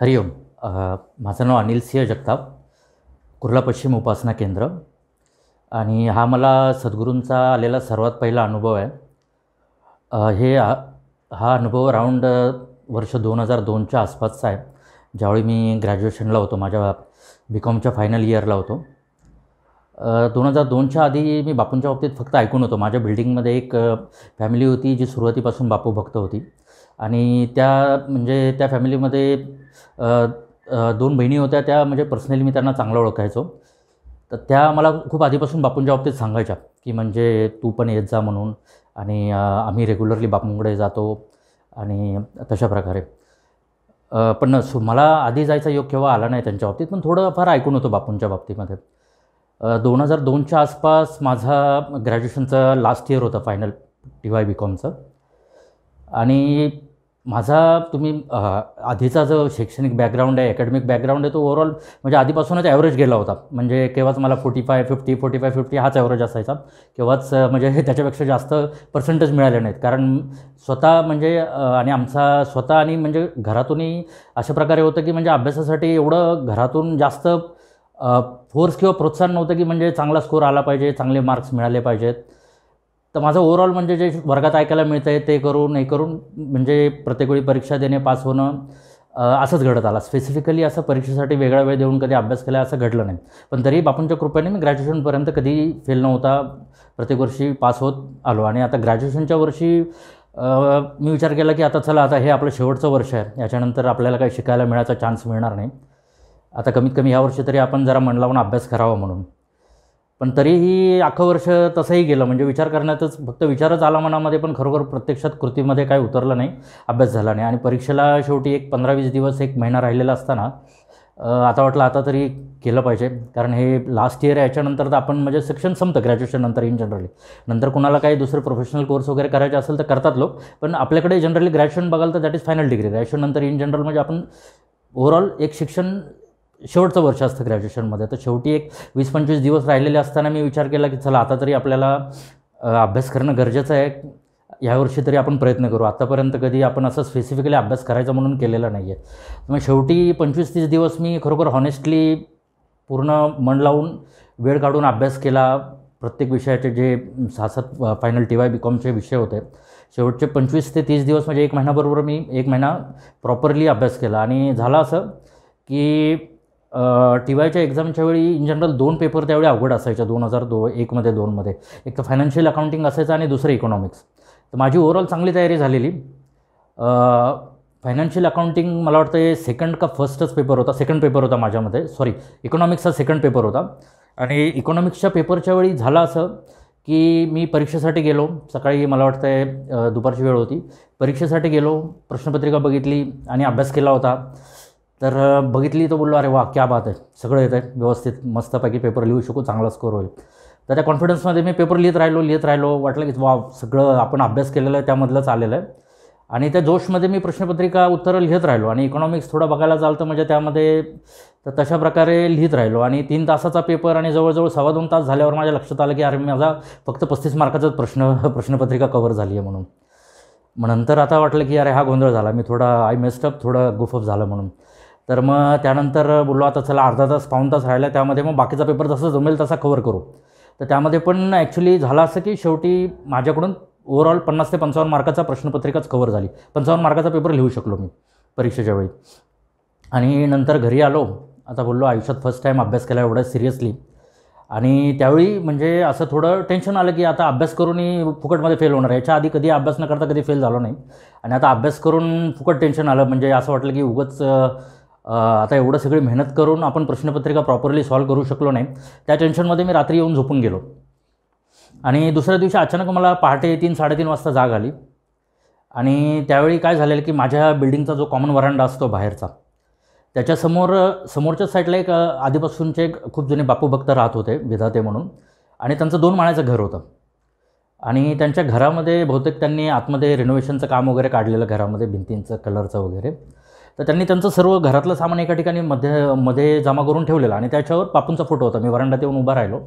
हरिओम माझं नाव अनिल सिंह जगताप कुर्ला पश्चिम उपासना केंद्र. आणि हा मला सद्गुरूंचा आलेला सर्वात पहिला अनुभव आहे. हे हा अनुभव अराऊंड वर्ष दोन हजार दोनच्या आसपासचा आहे. ज्यावेळी मी ग्रॅज्युएशनला होतो माझ्या बी कॉमच्या फायनल इयरला होतो. दोन हजार दोनच्या आधी मी बापूंच्या बाबतीत फक्त ऐकून होतो. माझ्या बिल्डिंगमध्ये एक फॅमिली होती जी सुरुवातीपासून बापू भक्त होती. आणि त्या म्हणजे त्या फॅमिलीमध्ये दोन बहिणी होत्या त्या म्हणजे पर्सनली मी त्यांना चांगलं ओळखायचो. तर त्या मला खूप आधीपासून बापूंच्या बाबतीत सांगायच्या की म्हणजे तू पण येत जा म्हणून आणि आम्ही रेग्युलरली बापूंकडे जातो आणि तशा प्रकारे. पण सु मला आधी जायचा योग केव्हा आला नाही त्यांच्या बाबतीत पण थोडं फार ऐकून होतं बापूंच्या बाबतीमध्ये. दोन हजार दोनच्या आसपास माझा ग्रॅज्युएशनचं लास्ट इयर होतं फायनल टी वाय बी कॉमचं आणि माझा तुम्ही आधीचा जो शैक्षणिक बॅकग्राऊंड आहे अकॅडमिक बॅकग्राऊंड आहे तो ओव्हरऑल म्हणजे आधीपासूनच ॲव्हरेज गेला होता. म्हणजे केव्हाच मला forty five fifty forty five fifty हाच ॲव्हरेज असायचा. केव्हाच म्हणजे हे त्याच्यापेक्षा जास्त पर्सेंटेज मिळाले नाहीत. कारण स्वतः म्हणजे आणि आमचा स्वतः आणि म्हणजे घरातूनही अशा प्रकारे होतं की म्हणजे अभ्यासासाठी एवढं घरातून जास्त फोर्स किंवा प्रोत्साहन नव्हतं की म्हणजे चांगला स्कोर आला पाहिजे चांगले मार्क्स मिळाले पाहिजेत. तर माझं ओव्हरऑल म्हणजे जे वर्गात ऐकायला मिळतं आहे ते करून हे करून म्हणजे प्रत्येक वेळी परीक्षा देणे पास होणं असंच घडत आला. स्पेसिफिकली असं परीक्षेसाठी वेगळा वेळ देऊन कधी अभ्यास केला असं घडलं नाही. पण तरी बापूंच्या कृपेने मी ग्रॅज्युएशनपर्यंत कधी फेल नव्हता. प्रत्येक वर्षी पास होत आलो. आणि आता ग्रॅज्युएशनच्या वर्षी मी विचार केला की आता चला आता हे आपलं शेवटचं वर्ष आहे. याच्यानंतर आपल्याला काही शिकायला मिळायचा चान्स मिळणार नाही. आता कमीत कमी ह्या वर्षी तरी आपण जरा मन लावून अभ्यास करावा म्हणून. पण तरीही अख्खं वर्ष तसंही गेलं. म्हणजे विचार करण्यातच फक्त विचारच आला मनामध्ये पण खरोखर प्रत्यक्षात कृतीमध्ये काय उतरलं नाही अभ्यास झाला नाही. आणि परीक्षेला शेवटी एक पंधरा वीस दिवस एक महिना राहिलेला असताना आता वाटलं आता तरी केलं पाहिजे. कारण हे लास्ट इयर याच्यानंतर तर आपण म्हणजे शिक्षण संपतं ग्रॅज्युएशननंतर इन जनरली नंतर कुणाला काही दुसरे प्रोफेशनल कोर्स वगैरे करायचे असेल तर करतात लोक. पण आपल्याकडे जनरली ग्रॅज्युएशन बघाल तर that is final degree graduation नंतर इन जनरल म्हणजे आपण ओव्हरऑल एक शिक्षण शेवटचं वर्ष असतं ग्रॅज्युएशनमध्ये तर शेवटी एक वीस पंचवीस दिवस राहिलेले असताना मी विचार केला की चला आता तरी आपल्याला अभ्यास करणं गरजेचं आहे. यावर्षी तरी आपण प्रयत्न करू. आत्तापर्यंत कधी आपण असं स्पेसिफिकली अभ्यास करायचा म्हणून केलेला नाही आहे मग शेवटी पंचवीस तीस दिवस मी खरोखर हॉनेस्टली पूर्ण मन लावून वेळ काढून अभ्यास केला. प्रत्येक विषयाचे जे सहा सात फायनल टी वाय बी कॉमचे विषय होते. शेवटचे पंचवीस ते तीस दिवस म्हणजे एक महिन्याबरोबर मी एक महिना प्रॉपरली अभ्यास केला. आणि झालं असं की टी वायच्या एक्झामच्या वेळी इन जनरल दोन पेपर त्यावेळी अवघड असायच्या दोन हजार दो एकमध्ये दोनमध्ये एक तर फायनान्शियल अकाउंटिंग असायचं आणि दुसरं इकॉनॉमिक्स तर माझी ओव्हरऑल चांगली तयारी झालेली. फायनान्शियल अकाउंटिंग मला वाटतं सेकंड का फर्स्टच पेपर होता सेकंड पेपर होता माझ्यामध्ये. सॉरी इकॉनॉमिक्सचा सेकंड पेपर होता. आणि इकॉनॉमिक्सच्या पेपरच्या वेळी झालं असं की मी परीक्षेसाठी गेलो. सकाळी मला वाटतं आहे दुपारची वेळ होती. परीक्षेसाठी गेलो प्रश्नपत्रिका बघितली आणि अभ्यास केला होता. तर बघितली तर बोललो अरे वा क्या बात आहे सगळं येतं आहे व्यवस्थित मस्तपैकी पेपर लिहू शकू चांगला स्कोर होईल. तर त्या कॉन्फिडन्समध्ये मी पेपर लिहित राहिलो लिहित राहिलो वाटलं की वा सगळं आपण अभ्यास केलेलं आहे त्यामधलंच आलेलं आहे. आणि त्या जोशमध्ये मी प्रश्नपत्रिका उत्तरं लिहित राहिलो आणि इकॉनॉमिक्स थोडं बघायला जाल तर म्हणजे त्यामध्ये तर तशा प्रकारे लिहित राहिलो. आणि तीन तासाचा पेपर आणि जवळजवळ सव्वा दोन तास झाल्यावर माझ्या लक्षात आलं की अरे माझा फक्त पस्तीस मार्काचाच प्रश्न प्रश्नपत्रिका कवर झाली आहे म्हणून. मग नंतर आता वाटलं की अरे हा गोंधळ झाला मी थोडा आय मेस्टअप थोडं गुफअप झालं म्हणून. तर मग त्यानंतर बोललो आता चला अर्धा तास पाऊण तास राहिला त्यामध्ये मग बाकीचा पेपर जसं जमेल तसा कवर करू. तर त्यामध्ये पण ॲक्च्युली झालं असं की शेवटी माझ्याकडून ओव्हरऑल पन्नास ते पंचावन्न मार्काचा प्रश्नपत्रिकाच कवर झाली. पंचावन्न मार्काचा पेपर लिहू शकलो मी परीक्षेच्या वेळी. आणि नंतर घरी आलो. आता बोललो आयुष्यात फर्स्ट टाईम अभ्यास केला एवढा सिरियसली आणि त्यावेळी म्हणजे असं थोडं टेन्शन आलं की आता अभ्यास करूनही फुकटमध्ये फेल होणार याच्या आधी कधी अभ्यास न करता कधी फेल झालो नाही. आणि आता अभ्यास करून फुकट टेन्शन आलं. म्हणजे असं वाटलं की उगंच आता एवढं सगळी मेहनत करून आपण प्रश्नपत्रिका प्रॉपरली सॉल्व करू शकलो नाही. त्या टेन्शनमध्ये मी रात्री येऊन झोपून गेलो. आणि दुसऱ्या दिवशी अचानक मला पहाटे तीन साडेतीन वाजता जाग आली. आणि त्यावेळी काय झालेलं की माझ्या बिल्डिंगचा जो कॉमन वरांडा असतो बाहेरचा त्याच्यासमोर समोरच्या साईडला एक आधीपासूनचे एक खूप जुने बापू भक्त राहत होते विधाते म्हणून. आणि त्यांचं दोन माळ्याचं घर होतं. आणि त्यांच्या घरामध्ये बहुतेक त्यांनी आतमध्ये रिनोव्हेशनचं काम वगैरे काढलेलं घरामध्ये भिंतींचं कलरचं वगैरे. तर त्यांनी त्यांचं सर्व घरातलं सामान एका ठिकाणी मध्ये मध्ये जमा करून ठेवलेलं आणि त्याच्यावर बापूंचा फोटो होता. मी वरांडात येऊन उभा राहिलो.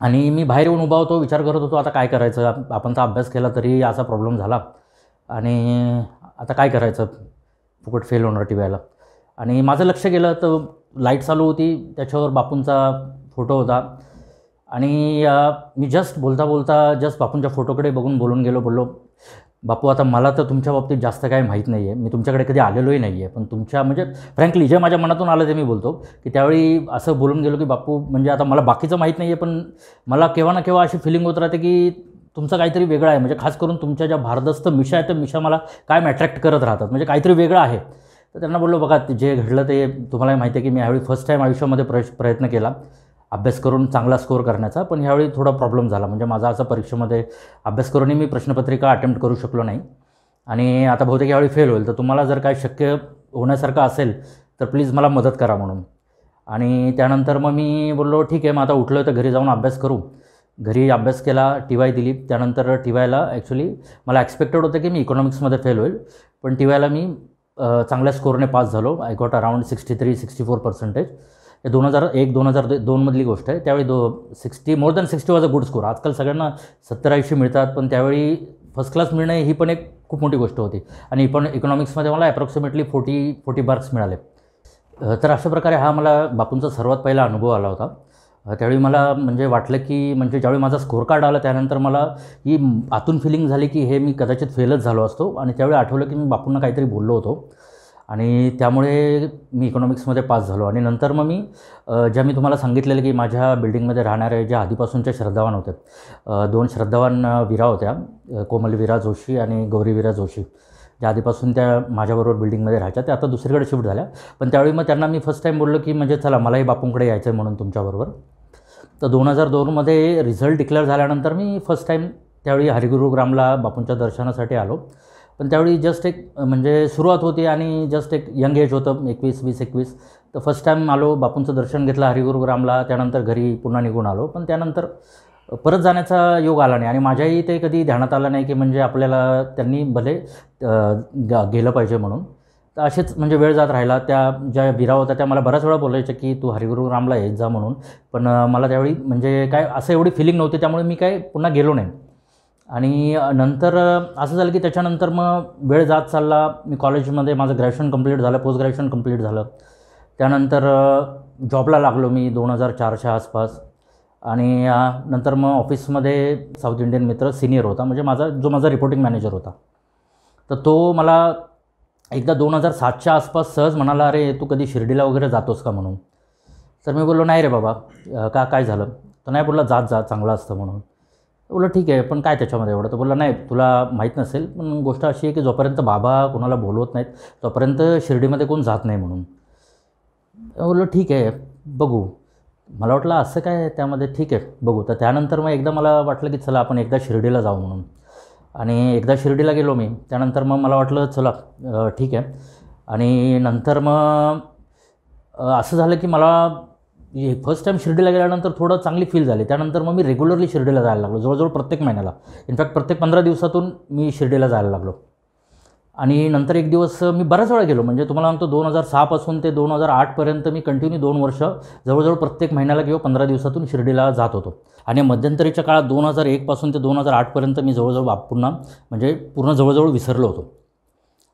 आणि मी बाहेर येऊन उभा होतो विचार करत होतो आता काय करायचं? आपण तर अभ्यास केला तरी असा प्रॉब्लेम झाला. आणि आता काय करायचं? फुकट फेल होणार टी व्हीला आणि माझं लक्ष गेलं तर लाइट चालू होती त्याच्यावर बापूंचा फोटो होता. आणि मी जस्ट बोलता बोलता जस्ट बापूंच्या फोटोकडे बघून बोलून गेलो बोललो बापू आता मला तर तुमच्या बाबतीत जास्त काय माहीत नाही आहे मी तुमच्याकडे कधी आलेलोही नाही आहे पण तुमच्या म्हणजे फ्रँकली जे माझ्या मनातून आलं ते मी बोलतो की त्यावेळी असं बोलून गेलो की बापू म्हणजे आता मला बाकीचं माहीत नाही आहे पण मला केव्हा ना केव्हा अशी फिलिंग होत राहते की तुमचं काहीतरी वेगळं आहे. म्हणजे खास करून तुमच्या ज्या भारदस्त मिशा आहेत त्या मिशा मला कायम अट्रॅक्ट करत राहतात. म्हणजे काहीतरी वेगळं आहे. तर त्यांना बोललो बघा जे घडलं ते तुम्हालाही माहिती आहे की मी ह्यावेळी फर्स्ट टाईम आयुष्यामध्ये प्रय प्रयत्न केला. अभ्यास करून चांगला स्कोअर करण्याचा पण ह्यावेळी थोडा प्रॉब्लेम झाला. म्हणजे माझा असा परीक्षेमध्ये अभ्यास करूनही मी प्रश्नपत्रिका अटेम्प्ट करू शकलो नाही. आणि आता बहुतेक यावेळी फेल होईल. तर तुम्हाला जर काय शक्य होण्यासारखं असेल तर प्लीज मला मदत करा म्हणून. आणि त्यानंतर मग मी बोललो ठीक आहे मग आता उठलो तर घरी जाऊन अभ्यास करू. घरी अभ्यास केला टी वाय दिली. त्यानंतर टी वायला ॲक्च्युली मला एक्सपेक्टेड होतं की मी इकॉनॉमिक्समध्ये फेल होईल. पण टी वायला मी चांगल्या स्कोरने पास झालो. I got around sixty three sixty four percentage हे दोन हजार एक दोन हजार दोनमधली गोष्ट आहे. त्यावेळी दो sixty more than sixty was a good score आजकाल सगळ्यांना सत्तर ऐंशी मिळतात पण त्यावेळी फर्स्ट क्लास मिळणं ही पण एक खूप मोठी गोष्ट होती. आणि पण इकॉनॉमिक्समध्ये मला ॲप्रॉक्सिमेटली फोर्टी फोर्टी मार्क्स मिळाले. तर अशा प्रकारे हा मला बापूंचा सर्वात पहिला अनुभव आला होता. त्यावेळी मला म्हणजे वाटलं की म्हणजे ज्यावेळी माझा स्कोअर कार्ड आला त्यानंतर मला ही आतून फिलिंग झाली की हे मी कदाचित फेलच झालो असतो. आणि त्यावेळी आठवलं की मी बापूंना काहीतरी बोललो होतो. आणि त्यामुळे मी इकॉनॉमिक्समध्ये पास झालो. आणि नंतर मग मी ज्या मी तुम्हाला सांगितलेलं की माझ्या बिल्डिंगमध्ये राहणाऱ्या ज्या आधीपासूनच्या श्रद्धावान होत्या दोन श्रद्धावान विरा होत्या कोमल विरा जोशी आणि गौरी विरा जोशी ज्या आधीपासून त्या माझ्याबरोबर बिल्डिंगमध्ये राहायच्या. त्या आता दुसरीकडे शिफ्ट झाल्या. पण त्यावेळी मग त्यांना मी फर्स्ट टाईम बोललो की म्हणजे चला मलाही बापूंकडे यायचं आहे म्हणून तुमच्याबरोबर. तर दोन हजार दोनमध्ये रिझल्ट डिक्लेअर झाल्यानंतर मी फर्स्ट टाईम त्यावेळी हरिगुरुग्रामला बापूंच्या दर्शनासाठी आलो. पण त्यावेळी जस्ट एक म्हणजे सुरुवात होती आणि जस्ट एक यंग एज होतं एकवीस वीस एकवीस. तर फर्स्ट टाईम आलो बापूंचं दर्शन घेतलं हरिगुरुग्रामला. त्यानंतर घरी पुन्हा निघून आलो. पण त्यानंतर परत जाण्याचा योग आला नाही. आणि माझ्याही ते कधी ध्यानात आलं नाही की म्हणजे आपल्याला त्यांनी भले ग- गेलं पाहिजे म्हणून. तर असेच म्हणजे वेळ जात राहिला. त्या ज्या विरा होत्या त्या मला बऱ्याच वेळा बोलायच्या की तू हरिगुरुग्रामला येत जा म्हणून. पण मला त्यावेळी म्हणजे काय असं एवढी फिलिंग नव्हती. त्यामुळे मी काय पुन्हा गेलो नाही. आणि नंतर असं झालं की त्याच्यानंतर मग वेळ जात चालला. मी कॉलेजमध्ये माझं ग्रॅज्युएशन कंप्लीट झालं पोस्ट ग्रॅज्युएशन कंप्लीट झालं. त्यानंतर जॉबला लागलो मी दोन हजार चारच्या आसपास. आणि नंतर मग ऑफिसमध्ये साऊथ इंडियन मित्र सिनियर होता. म्हणजे माझा जो माझा रिपोर्टिंग मॅनेजर होता. तर तो मला एकदा दोन हजार सातच्या आसपास सहज म्हणाला अरे तू कधी शिर्डीला वगैरे जातोस का म्हणून? तर मी बोललो नाही रे बाबा का काय झालं? तर नाही बोलला जात जा चांगलं असतं म्हणून. बोललं ठीक आहे पण काय त्याच्यामध्ये एवढं? तर बोलला नाही तुला माहीत नसेल पण गोष्ट अशी आहे की जोपर्यंत बाबा कोणाला बोलवत नाहीत तोपर्यंत शिर्डीमध्ये कोण जात नाही म्हणून. बोललो ठीक आहे बघू. मला वाटलं असं काय त्यामध्ये? ठीक आहे बघू. तर त्यानंतर मग एकदा मला वाटलं की चला आपण एकदा शिर्डीला जाऊ म्हणून. आणि एकदा शिर्डीला गेलो मी त्यानंतर मग मला वाटलं चला ठीक आहे. आणि नंतर मग असं झालं की मला फर्स्ट टाईम शिर्डीला गेल्यानंतर थोडं चांगली फील झाली. त्यानंतर मग मी रेग्युलरली शिर्डीला जायला लागलो जवळजवळ प्रत्येक महिन्याला. इनफॅक्ट प्रत्येक पंधरा दिवसातून मी शिर्डीला जायला लागलो. आणि नंतर एक दिवस मी बऱ्याच वेळा गेलो. म्हणजे तुम्हाला सांगतो दोन हजार सहापासून ते दोन हजार आठपर्यंत मी कंटिन्यू दोन वर्ष जवळजवळ प्रत्येक महिन्याला किंवा पंधरा दिवसातून शिर्डीला जात होतो. आणि मध्यंतरीच्या काळात दोन हजार एकपासून ते दोन हजार आठपर्यंत मी जवळजवळ बाप- म्हणजे पूर्ण जवळजवळ विसरलो होतो.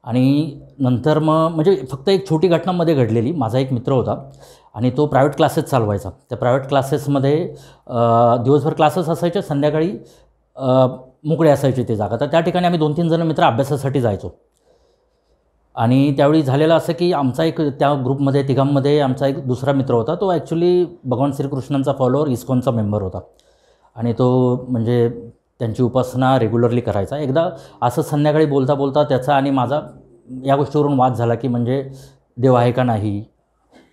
आणि नंतर मग म्हणजे फक्त एक छोटी घटनामध्ये घडलेली. माझा एक मित्र होता. आणि तो प्रायव्हेट क्लासेस चालवायचा. त्या प्रायव्हेट क्लासेसमध्ये दिवसभर क्लासेस असायचे संध्याकाळी मोकळे असायचे ते जागा. तर त्या ठिकाणी आम्ही दोन तीन जण मित्र अभ्यासासाठी जायचो. आणि त्यावेळी झालेलं असं की आमचा एक त्या ग्रुपमध्ये तिघांमध्ये आमचा एक दुसरा मित्र होता. तो ॲक्च्युली भगवान श्रीकृष्णांचा फॉलोअर इस्कॉनचा मेंबर होता. आणि तो म्हणजे त्यांची उपासना रेग्युलरली करायचा. एकदा असं संध्याकाळी बोलता बोलता त्याचा आणि माझा या गोष्टीवरून वाद झाला की म्हणजे देव आहे का नाही?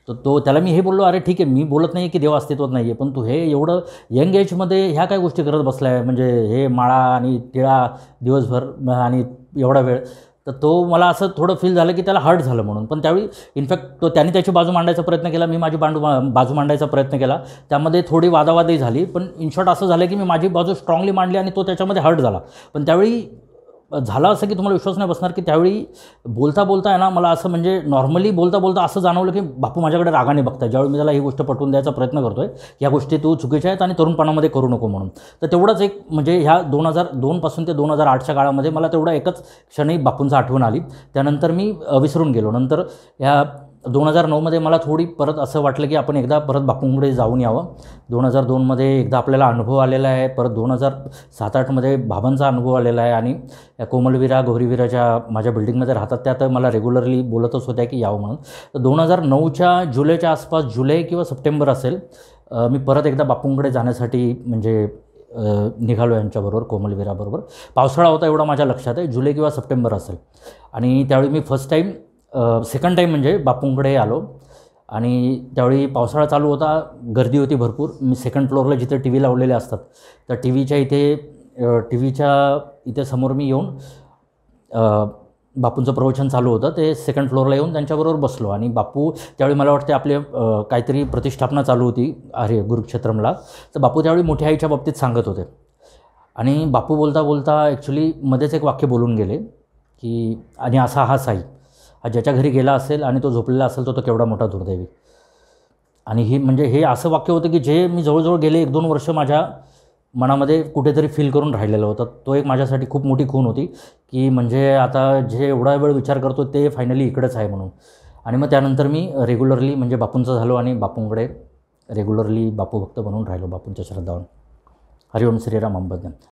तर तो त्याला मी हे बोललो अरे ठीक आहे मी बोलत नाही की देव अस्तित्वात नाही आहे पण तू हे एवढं यंग एजमध्ये ह्या काय गोष्टी करत बसला आहे म्हणजे हे माळा आणि टिळा दिवसभर आणि एवढा वेळ. तर तो मला असं थोडं फील झालं की त्याला हर्ट झालं म्हणून. पण त्यावेळी इनफॅक्ट तो त्याने त्याची बाजू मांडायचा प्रयत्न केला मी माझी बांडू बाजू मांडायचा प्रयत्न केला. त्यामध्ये थोडी वादावादही झाली पण इन शॉर्ट असं झालं की मी माझी बाजू स्ट्रॉंगली मांडली आणि तो त्याच्यामध्ये हर्ट झाला. पण त्यावेळी झालं असं की तुम्हाला विश्वास नाही बसणार की त्यावेळी बोलता बोलता आहे ना मला असं म्हणजे नॉर्मली बोलता बोलता असं जाणवलं की बापू माझ्याकडे रागाने बघताय. ज्यावेळी मी त्याला ही गोष्ट पटवून द्यायचा प्रयत्न करतो आहे या गोष्टी तू चुकीच्या आहेत आणि तरुणपणामध्ये करू नको म्हणून. तर तेवढंच एक म्हणजे ह्या दोन हजार दोनपासून ते दोन हजार आठच्या काळामध्ये मला तेवढा एकच क्षणी बापूंचा आठवण आली. त्यानंतर मी विसरून गेलो. नंतर ह्या दोन हजार नऊमध्ये मला थोडी परत असं वाटलं की आपण एकदा परत बापूंकडे जाऊन यावं. दोन हजार दोनमध्ये एकदा आपल्याला अनुभव आलेला आहे. परत दोन हजार सात आठमध्ये बाबांचा अनुभव आलेला आहे आणि या कोमलवीरा गौरीवीरा ज्या माझ्या बिल्डिंगमध्ये राहतात त्या तर मला रेग्युलरली बोलतच होत्या की यावं म्हणून. तर दोन हजार नऊच्या जुलैच्या आसपास जुलै किंवा सप्टेंबर असेल मी परत एकदा बापूंकडे जाण्यासाठी म्हणजे निघालो यांच्याबरोबर कोमलवीराबरोबर. पावसाळा होता एवढा माझ्या लक्षात आहे. जुलै किंवा सप्टेंबर असेल. आणि त्यावेळी मी फर्स्ट टाईम सेकंड टाईम म्हणजे बापूंकडे आलो. आणि त्यावेळी पावसाळा चालू होता गर्दी होती भरपूर. मी सेकंड फ्लोअरला जिथे टी व्ही लावलेले असतात त्या टी व्हीच्या इथे टी व्हीच्या इथे समोर मी येऊन बापूंचं प्रवचन चालू होतं. ते सेकंड फ्लोअरला येऊन त्यांच्याबरोबर बसलो. आणि बापू त्यावेळी मला वाटते आपले काहीतरी प्रतिष्ठापना चालू होती अरे गुरुक्षेत्रमला तर बापू त्यावेळी मोठ्या आईच्या बाबतीत सांगत होते. आणि बापू बोलता बोलता ॲक्च्युली मध्येच एक वाक्य बोलून गेले की आणि असा हा साई. ज्याच्या घरी गेला असेल आणि तो झोपलेला असेल तो तो केवढा मोठा दुर्दैवी. आणि हे म्हणजे हे असं वाक्य होतं की जे मी जवळजवळ गेले एक दोन वर्ष माझ्या मनामध्ये कुठेतरी फील करून राहिलेलं होतं. तो एक माझ्यासाठी खूप मोठी खून होती की म्हणजे आता जे एवढा वेळ विचार करतो ते फायनली इकडंच आहे म्हणून. आणि मग त्यानंतर मी रेग्युलरली म्हणजे बापूंचं झालो आणि बापूंकडे रेग्युलरली बापू भक्त बनून राहिलो बापूंच्या श्रद्धावर. हरिओम श्रीराम अंबदन